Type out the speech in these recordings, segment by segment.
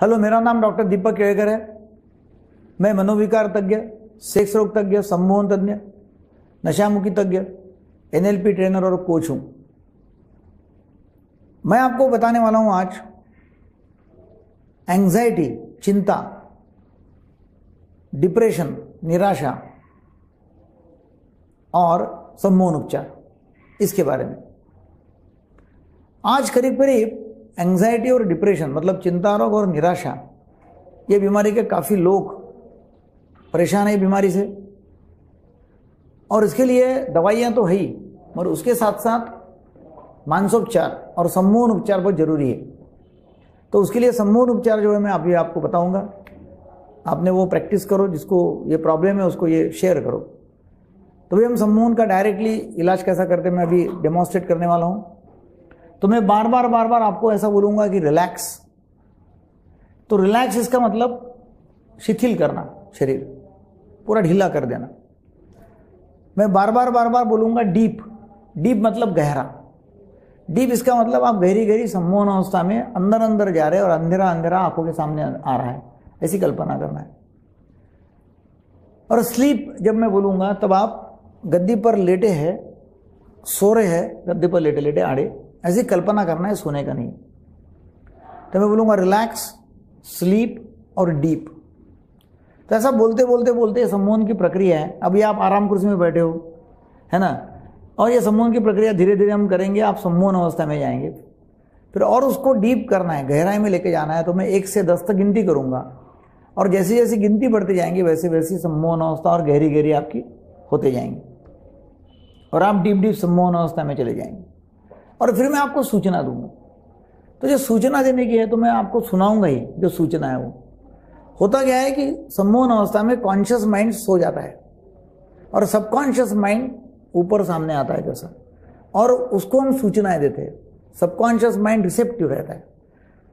Hello मेरा नाम doctor दीपक केड़कर है। मैं मनोविकार तज्ञ, सेक्स रोग तज्ञ सम्मोहन तज्ञ नशामुखी तज्ञ एनएलपी ट्रेनर और कोच हूँ। मैं आपको बताने वाला हूँ आज एंजाइटी चिंता डिप्रेशन निराशा और सम्मोहन उपचार, इसके बारे में। आज करीब करीब एंजाइटी और डिप्रेशन मतलब चिंता रोग और निराशा, ये बीमारी के काफ़ी लोग परेशान है बीमारी से। और इसके लिए दवाइयाँ तो है ही, मगर उसके साथ साथ मानसोपचार और सम्मोहन उपचार बहुत ज़रूरी है। तो उसके लिए सम्मोहन उपचार जो है मैं अभी आपको बताऊँगा। आपने वो प्रैक्टिस करो, जिसको ये प्रॉब्लम है, उसको ये शेयर करो। तो भाई हम सम्मोहन का डायरेक्टली इलाज कैसा करते हैं, मैं अभी डेमोन्स्ट्रेट करने वाला हूँ। तो मैं बार बार बार बार आपको ऐसा बोलूँगा कि रिलैक्स तो रिलैक्स इसका मतलब शिथिल करना शरीर. पूरा ढीला कर देना. मैं बार बार बार बार बोलूँगा डीप डीप मतलब गहरा. डीप इसका मतलब आप गहरी गहरी सम्मोहन अवस्था में अंदर अंदर जा रहे हैं और अंधेरा अंधेरा आँखों के सामने आ रहा है. ऐसी कल्पना करना है. और स्लीप जब मैं बोलूँगा, तब आप गद्दी पर लेटे हैं, सो रहे हैं, गद्दी पर लेटे लेटे आड़े. ऐसी कल्पना करना है, सोने का नहीं। तो मैं बोलूँगा रिलैक्स स्लीप और डीप तो ऐसा बोलते बोलते बोलते सम्मोहन की प्रक्रिया है। अभी आप आराम कुर्सी में बैठे हो, है ना? और ये सम्मोहन की प्रक्रिया धीरे धीरे हम करेंगे, आप सम्मोहन अवस्था में जाएँगे। फिर और उसको डीप करना है, गहराई में लेके जाना है तो मैं एक से दस तक गिनती करूँगा। और जैसी जैसी गिनती बढ़ती जाएँगी वैसे वैसी सम्मोहन अवस्था और गहरी गहरी आपकी होते जाएँगी। और आप डीप डीप सम्मोहन अवस्था में चले जाएँगे। और फिर मैं आपको सूचना दूँगा। तो जो सूचना देने की है तो मैं आपको सुनाऊँगा ही, जो सूचना है वो। होता क्या है कि सम्मोहन अवस्था में कॉन्शियस माइंड सो जाता है और सबकॉन्शियस माइंड ऊपर सामने आता है जैसा। और उसको हम सूचनाएँ देते हैं। सबकॉन्शियस माइंड रिसेप्टिव रहता है।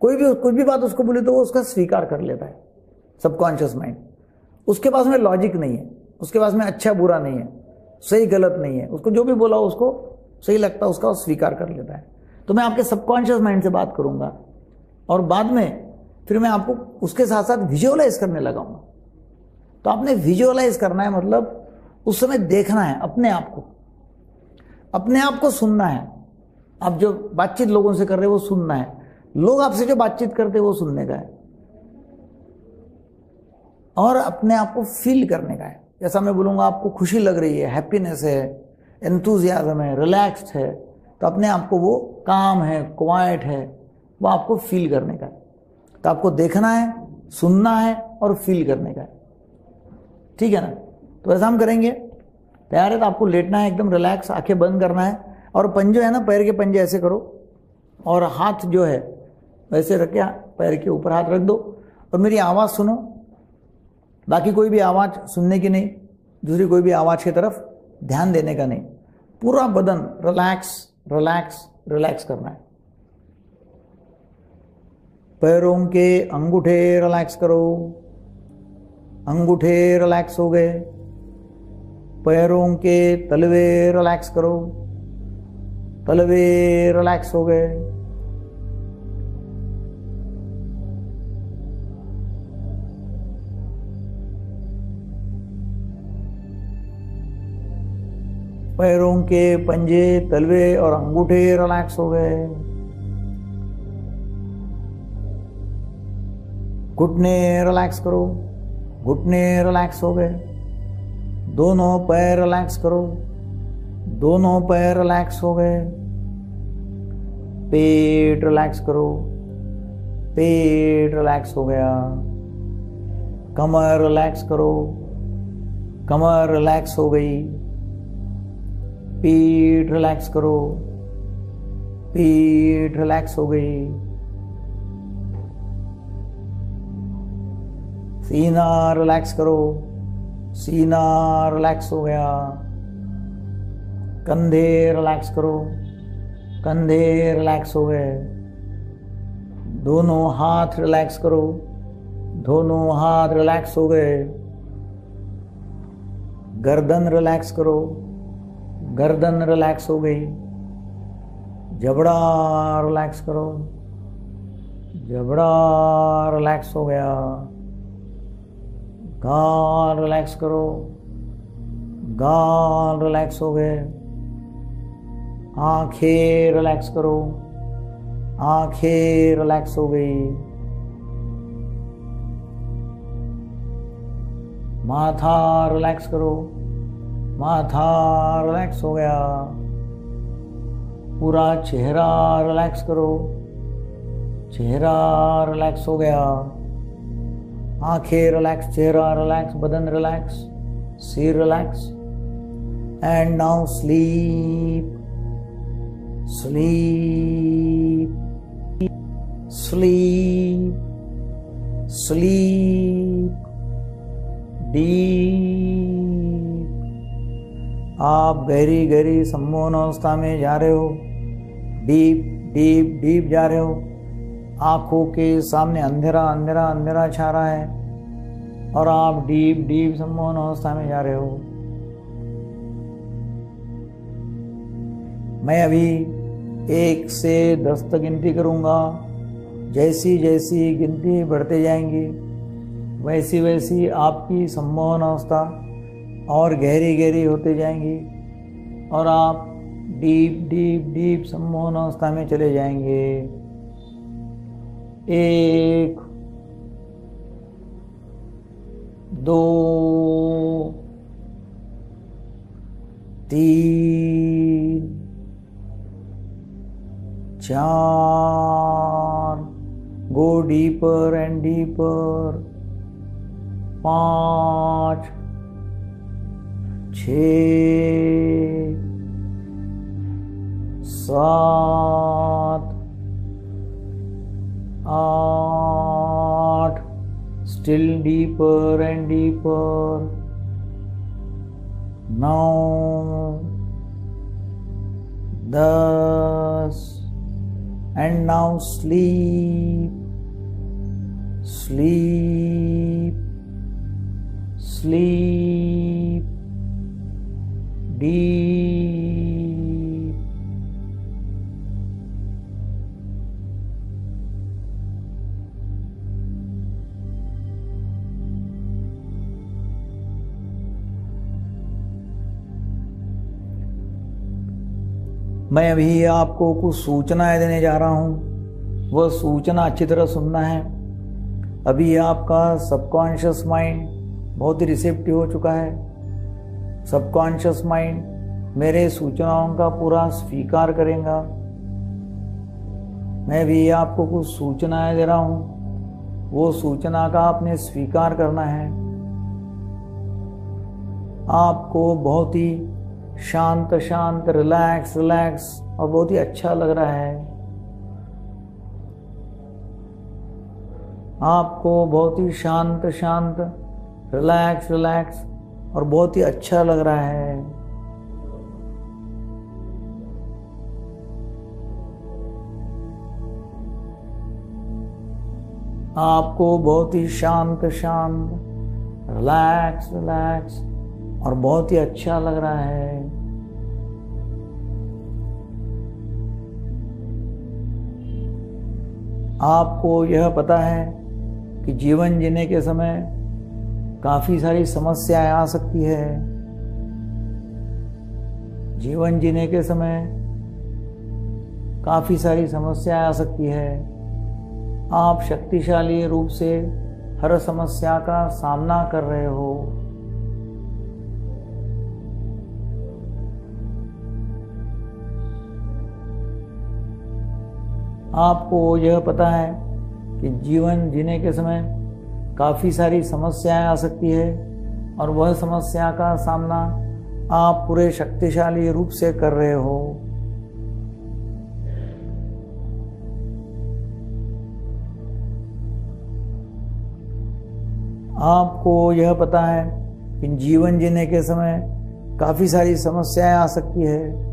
कोई भी कोई भी बात उसको बोले तो वो उसका स्वीकार कर लेता है। सबकॉन्शियस माइंड उसके पास में लॉजिक नहीं है। उसके पास में अच्छा बुरा नहीं है। सही गलत नहीं है। उसको जो भी बोला उसको सही लगता है, उसका स्वीकार कर लेता है। तो मैं आपके सबकॉन्शियस माइंड से बात करूँगा और बाद में फिर मैं आपको उसके साथ साथ विजुअलाइज करने लगाऊँगा। तो आपने विजुअलाइज करना है मतलब उस समय देखना है अपने आप को। अपने आप को सुनना है। आप जो बातचीत लोगों से कर रहे हो, वो सुनना है। लोग आपसे जो बातचीत करते हैं, वो सुनने का है। और अपने आप को फील करने का है। जैसा मैं बोलूँगा, आपको खुशी लग रही है हैप्पीनेस है। एंथुजियाजम है रिलैक्स्ड है तो अपने आप को वो काम है क्वाइट है, वो आपको फील करने का है। तो आपको देखना है, सुनना है और फील करने का है। ठीक है ना? तो ऐसा हम करेंगे। तैयार है तो आपको लेटना है, एकदम रिलैक्स आँखें बंद करना है और पंजो है ना, पैर के पंजे ऐसे करो और हाथ जो है, वैसे रखे पैर के ऊपर हाथ रख दो और मेरी आवाज़ सुनो। बाकी कोई भी आवाज़ सुनने की नहीं, दूसरी कोई भी आवाज़ की तरफ़ ध्यान देने का नहीं। पूरा बदन रिलैक्स रिलैक्स रिलैक्स करना है। पैरों के अंगूठे रिलैक्स करो। अंगूठे रिलैक्स हो गए। पैरों के तलवे रिलैक्स करो। तलवे रिलैक्स हो गए। पैरों के पंजे, तलवे और अंगूठे रिलैक्स हो गए। घुटने रिलैक्स करो, घुटने रिलैक्स हो गए। दोनों पैर रिलैक्स करो, दोनों पैर रिलैक्स हो गए। पेट रिलैक्स करो, पेट रिलैक्स हो गया। कमर रिलैक्स करो, कमर रिलैक्स हो गई। पीठ रिलैक्स करो। पीठ रिलैक्स हो गई। सीना रिलैक्स करो। सीना रिलैक्स हो गया। कंधे रिलैक्स करो। कंधे रिलैक्स हो गए। दोनों हाथ रिलैक्स करो। दोनों हाथ रिलैक्स हो गए। गर्दन रिलैक्स करो। गर्दन रिलैक्स हो गई। जबड़ा रिलैक्स करो। जबड़ा रिलैक्स हो गया। गाल रिलैक्स करो। गाल रिलैक्स हो गए। आँखें रिलैक्स करो। आँखें रिलैक्स हो गई। माथा रिलैक्स करो। माथा रिलैक्स हो गया। पूरा चेहरा रिलैक्स करो। चेहरा रिलैक्स हो गया। आँखें रिलैक्स चेहरा रिलैक्स बदन रिलैक्स सिर relax and now sleep sleep sleep sleep deep आप गहरी गहरी सम्मोहन अवस्था में जा रहे हो, डीप डीप डीप जा रहे हो। आँखों के सामने अंधेरा अंधेरा अंधेरा छा रहा है और आप डीप डीप सम्मोहन अवस्था में जा रहे हो। मैं अभी एक से दस तक गिनती करूँगा। जैसी जैसी गिनती बढ़ते जाएँगी, वैसी वैसी आपकी सम्मोहन अवस्था और गहरी गहरी होते जाएँगी और आप डीप डीप डीप सम्मोहन अवस्था में चले जाएँगे। एक, दो, तीन, चार गो डीपर एंड डीपर पाँच छ सात आठ still deeper and deeper. Now, thus, and now sleep, sleep, sleep, Deep. मैं अभी आपको कुछ सूचनाएँ देने जा रहा हूँ। वह सूचना अच्छी तरह सुनना है। अभी आपका सबकॉन्शियस माइंड बहुत ही रिसेप्टिव हो चुका है। सबकॉन्शियस माइंड मेरे सूचनाओं का पूरा स्वीकार करेगा। मैं भी आपको कुछ सूचनाएँ दे रहा हूँ। वो सूचना का आपने स्वीकार करना है। आपको बहुत ही शांत शांत रिलैक्स रिलैक्स और बहुत ही अच्छा लग रहा है। आपको बहुत ही शांत शांत रिलैक्स रिलैक्स और बहुत ही अच्छा लग रहा है। आपको बहुत ही शांत शांत रिलैक्स रिलैक्स और बहुत ही अच्छा लग रहा है। आपको यह पता है कि जीवन जीने के समय काफ़ी सारी समस्याएँ आ सकती है। जीवन जीने के समय काफ़ी सारी समस्याएँ आ सकती है। आप शक्तिशाली रूप से हर समस्या का सामना कर रहे हो। आपको यह पता है कि जीवन जीने के समय काफ़ी सारी समस्याएँ आ सकती है और वह समस्या का सामना आप पूरे शक्तिशाली रूप से कर रहे हो। आपको यह पता है कि जीवन जीने के समय काफ़ी सारी समस्याएँ आ सकती है।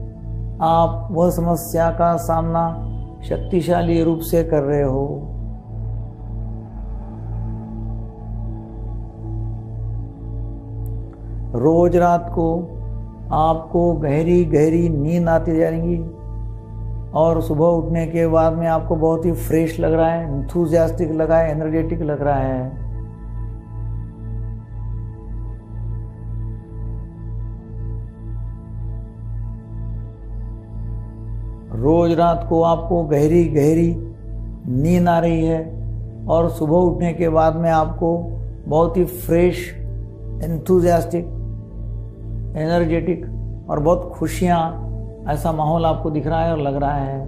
आप वह समस्या का सामना शक्तिशाली रूप से कर रहे हो। रोज रात को आपको गहरी गहरी नींद आती जाएगी और सुबह उठने के बाद में आपको बहुत ही फ्रेश लग रहा है इंथुजियास्टिक लगा है एनर्जेटिक लग रहा है। रोज रात को आपको गहरी गहरी नींद आ रही है और सुबह उठने के बाद में आपको बहुत ही फ्रेश एंथुजियास्टिक एनर्जेटिक और बहुत खुशियाँ, ऐसा माहौल आपको दिख रहा है और लग रहा है।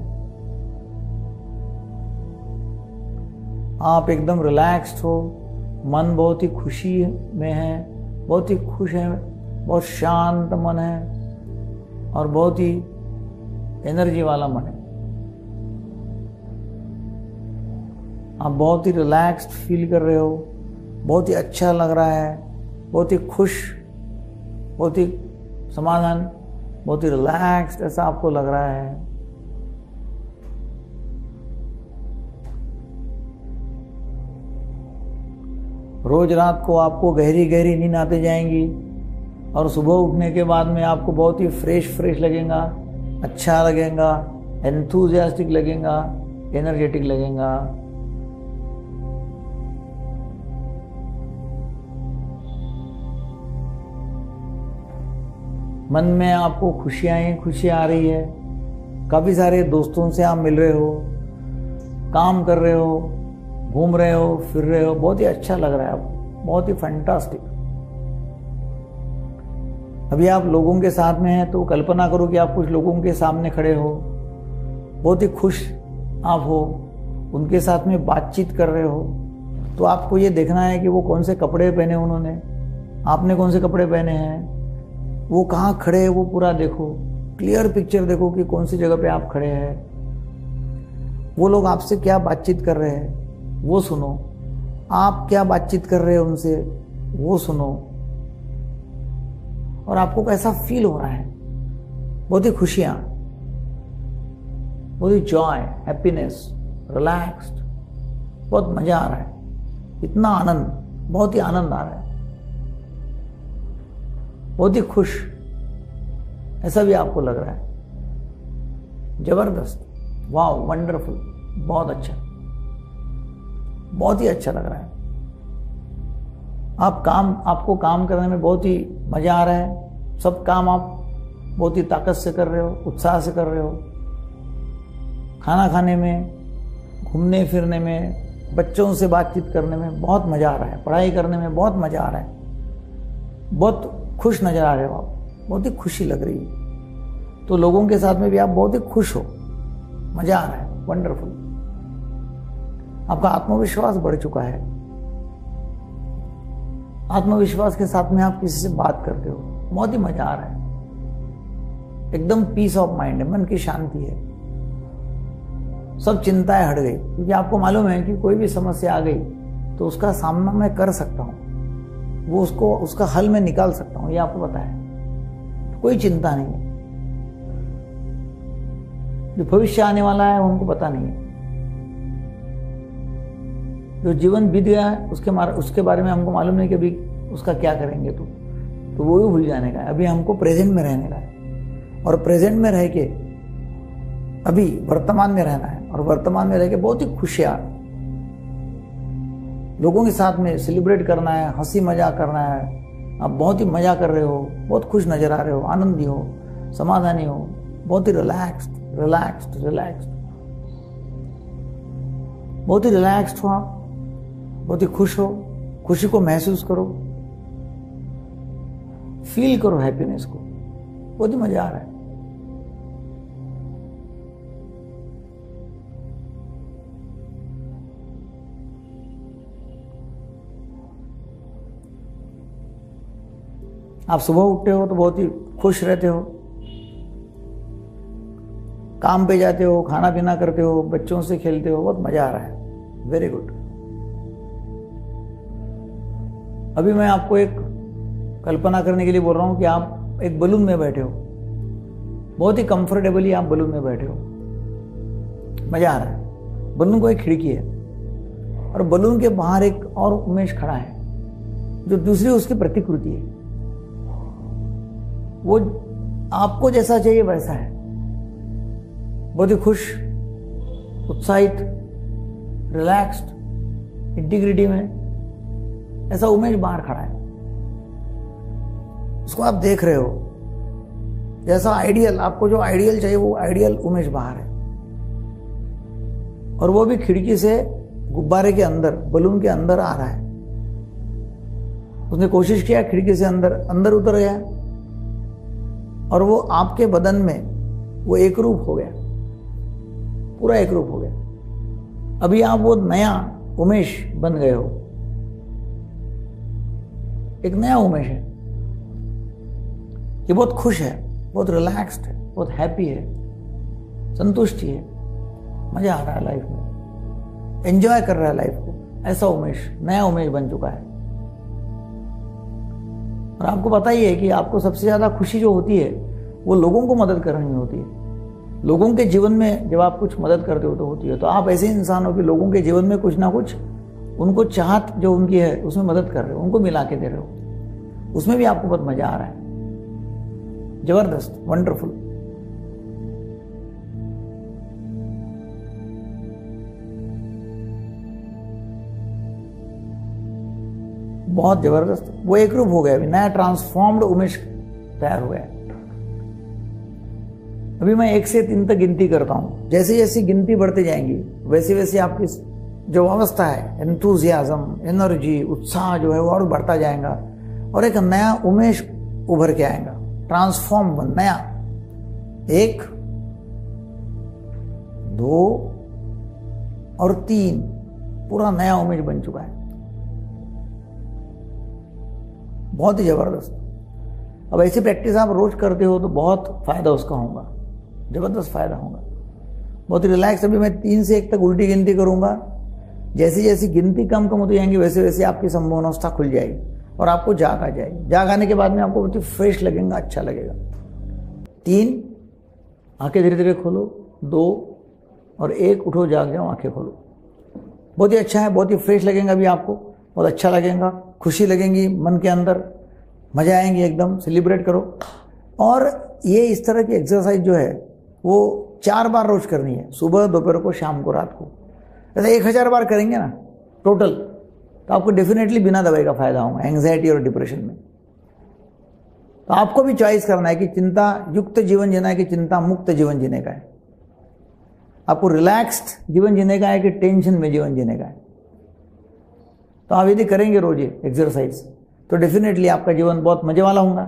आप एकदम रिलैक्स्ड हो, मन बहुत ही खुशी में है, बहुत ही खुश है, बहुत शांत मन है और बहुत ही एनर्जी वाला मन है। आप बहुत ही रिलैक्स्ड फील कर रहे हो, बहुत ही अच्छा लग रहा है, बहुत ही खुश बहुत ही समाधान, बहुत ही रिलैक्स्ड ऐसा आपको लग रहा है। रोज रात को आपको गहरी गहरी नींद आते जाएँगी और सुबह उठने के बाद में आपको बहुत ही फ्रेश फ्रेश लगेगा अच्छा लगेगा एंथुजियास्टिक लगेगा एनर्जेटिक लगेगा। मन में आपको खुशियाँ ही खुशियाँ आ रही है। काफ़ी सारे दोस्तों से आप मिल रहे हो, काम कर रहे हो, घूम रहे हो, फिर रहे हो, बहुत ही अच्छा लग रहा है आपको, बहुत ही फैंटास्टिक अभी आप लोगों के साथ में हैं तो कल्पना करो कि आप कुछ लोगों के सामने खड़े हो, बहुत ही खुश आप हो, उनके साथ में बातचीत कर रहे हो तो आपको ये देखना है कि वो कौन से कपड़े पहने उन्होंने, आपने कौन से कपड़े पहने हैं वो कहाँ खड़े हैं वो पूरा देखो। क्लियर पिक्चर देखो कि कौन सी जगह पे आप खड़े हैं। वो लोग आपसे क्या बातचीत कर रहे हैं, वो सुनो। आप क्या बातचीत कर रहे हैं उनसे, वो सुनो। और आपको कैसा फील हो रहा है। बहुत ही खुशियाँ, बहुत ही जॉय हैप्पीनेस रिलैक्स्ड बहुत मज़ा आ रहा है। इतना आनंद, बहुत ही आनंद आ रहा है। बहुत ही खुश। ऐसा भी आपको लग रहा है। ज़बरदस्त। वाह वंडरफुल। बहुत अच्छा। बहुत ही अच्छा लग रहा है। आप काम, आपको काम करने में बहुत ही मज़ा आ रहा है। सब काम आप बहुत ही ताकत से कर रहे हो, उत्साह से कर रहे हो। खाना खाने में, घूमने, फिरने में, बच्चों से बातचीत करने में बहुत मज़ा आ रहा है। पढ़ाई करने में बहुत मज़ा आ रहा है। बहुत खुश नज़र आ रहे हो आप। बहुत ही खुशी लग रही है। तो लोगों के साथ में भी आप बहुत ही खुश हो। मज़ा आ रहा है। वंडरफुल आपका आत्मविश्वास बढ़ चुका है। आत्मविश्वास के साथ में आप किसी से बात करते हो। बहुत ही मज़ा आ रहा है। एकदम पीस ऑफ़ माइंड है। मन की शांति है। सब चिंताएँ हट गई। क्योंकि आपको मालूम है कि कोई भी समस्या आ गई तो उसका सामना मैं कर सकता हूँ। वो उसको, उसका हल मैं निकाल सकता हूँ, ये आपको पता है। कोई चिंता नहीं है। जो भविष्य आने वाला है, उनको पता नहीं है। जो जीवन बीत गया है, उसके मार, उसके बारे में हमको मालूम नहीं कि अभी उसका क्या करेंगे तो। तो वो भी भूल जाने का है। अभी हमको प्रेजेंट में रहने का है। और प्रेजेंट में रह के अभी वर्तमान में रहना है। और वर्तमान में रह के बहुत ही खुशियार लोगों के साथ में सेलिब्रेट करना है, हँसी मज़ाक करना है। आप बहुत ही मज़ा कर रहे हो, बहुत खुश नज़र आ रहे हो, आनंदी हो, समाधानी हो, बहुत ही रिलैक्स्ड रिलैक्स्ड रिलैक्स्ड बहुत ही रिलैक्स्ड हो आप, बहुत ही खुश हो, खुशी को महसूस करो। फील करो हैप्पीनेस को, बहुत ही मज़ा आ रहा है। आप सुबह उठते हो तो बहुत ही खुश रहते हो। काम पे जाते हो खाना पीना करते हो, बच्चों से खेलते हो, बहुत मज़ा आ रहा है। वेरी गुड अभी मैं आपको एक कल्पना करने के लिए बोल रहा हूँ कि आप एक बलून में बैठे हो। बहुत ही कंफर्टेबली आप बलून में बैठे हो। मज़ा आ रहा है। बलून को एक खिड़की है और बलून के बाहर एक और उमेश खड़ा है, जो दूसरी उसकी प्रतिकृति है। वो आपको जैसा चाहिए वैसा है। बहुत ही खुश, उत्साहित रिलैक्स्ड इंटीग्रिटी में ऐसा उमेश बाहर खड़ा है। उसको आप देख रहे हो, जैसा आइडियल आपको जो आइडियल चाहिए वो आइडियल उमेश बाहर है। और वो भी खिड़की से गुब्बारे के अंदर, बलून के अंदर आ रहा है। उसने कोशिश किया खिड़की से अंदर अंदर उतर गया। और वो आपके बदन में वो एक रूप हो गया। पूरा एक रूप हो गया। अभी आप वो नया उमेश बन गए हो। एक नया उमेश है। ये बहुत खुश है, बहुत रिलैक्स्ड है, बहुत हैप्पी है, संतुष्टि है। मज़ा आ रहा है लाइफ में। एंजॉय कर रहा है लाइफ को। ऐसा उमेश, नया उमेश बन चुका है। और आपको पता ही है कि आपको सबसे ज़्यादा खुशी जो होती है, वो लोगों को मदद करने में होती है। लोगों के जीवन में जब आप कुछ मदद करते हो तो होती है। तो आप ऐसे इंसान हो कि लोगों के जीवन में कुछ ना कुछ, उनको चाहत जो उनकी है, उसमें मदद कर रहे हो, उनको मिला के दे रहे हो। उसमें भी आपको बहुत मज़ा आ रहा है। ज़बरदस्त वंडरफुल बहुत ज़बरदस्त। वो एक रूप हो गया अभी, नया ट्रांसफॉर्म्ड उमेश तैयार हो गया। अभी मैं एक से तीन तक गिनती करता हूँ। जैसे जैसी गिनती बढ़ते जाएँगी, वैसे वैसे आपकी जो अवस्था है एंथुजियाजम एनर्जी उत्साह जो है वो और बढ़ता जाएगा और एक नया उमेश उभर के आएगा। ट्रांसफॉर्म नया। एक, दो और तीन, पूरा नया उमेश बन चुका है। बहुत ही ज़बरदस्त। अब ऐसी प्रैक्टिस आप रोज करते हो तो बहुत फ़ायदा उसका होगा, ज़बरदस्त फ़ायदा होगा। बहुत रिलैक्स, अभी मैं तीन से एक तक उल्टी गिनती करूँगा। जैसी जैसी गिनती कम कम होती जाएँगी, वैसे वैसे आपकी संभावनावस्था खुल जाएगी और आपको जाग आ जाएगी। जाग आने के बाद में आपको बहुत ही फ्रेश लगेगा अच्छा लगेगा। तीन, आँखें धीरे धीरे खोलो। दो और एक, उठो, जाग जाओ, आँखें खोलो। बहुत ही अच्छा है, बहुत ही फ्रेश लगेगा अभी आपको, बहुत अच्छा लगेगा। खुशी लगेंगी मन के अंदर, मज़ा आएँगे एकदम सेलिब्रेट करो। और ये इस तरह की एक्सरसाइज जो है, वो चार बार रोज करनी है, सुबह, दोपहर को, शाम को, रात को। ऐसा एक हज़ार बार करेंगे ना टोटल तो आपको डेफिनेटली बिना दवाई का फ़ायदा होगा एंग्जाइटी और डिप्रेशन में। तो आपको भी चॉइस करना है कि चिंता युक्त जीवन जीना है कि चिंता मुक्त जीवन जीने का है। आपको रिलैक्स्ड जीवन जीने का है कि टेंशन में जीवन जीने का है। तो आप यदि करेंगे रोज एक्सरसाइज तो डेफिनेटली आपका जीवन बहुत मज़े वाला होगा।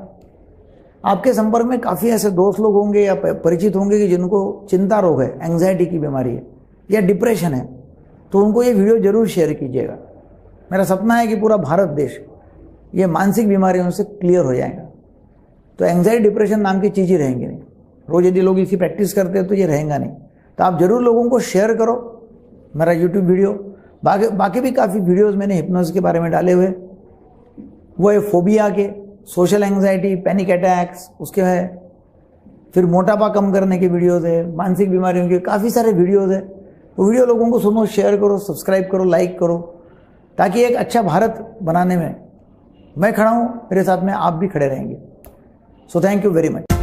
आपके संपर्क में काफ़ी ऐसे दोस्त लोग होंगे या परिचित होंगे कि जिनको चिंता रोग है एंग्जाइटी की बीमारी है, या डिप्रेशन है तो उनको ये वीडियो ज़रूर शेयर कीजिएगा। मेरा सपना है कि पूरा भारत देश ये मानसिक बीमारियों से क्लियर हो जाएगा। तो एंग्जाइटी डिप्रेशन नाम की चीज़ ही रहेंगी नहीं। रोज यदि लोग इसी प्रैक्टिस करते हैं तो ये रहेगा नहीं। तो आप ज़रूर लोगों को शेयर करो। मेरा यूट्यूब वीडियो बाकी बाकी भी काफ़ी वीडियोस मैंने हिप्नोस के बारे में डाले हुए वो है फोबिया के सोशल एंग्जाइटी पैनिक अटैक्स उसके है। फिर मोटापा कम करने के वीडियोस है, मानसिक बीमारियों के काफ़ी सारे वीडियोस है। वो वीडियो लोगों को सुनो शेयर करो सब्सक्राइब करो लाइक करो, ताकि एक अच्छा भारत बनाने में मैं खड़ा हूँ, मेरे साथ में आप भी खड़े रहेंगे। So thank you very much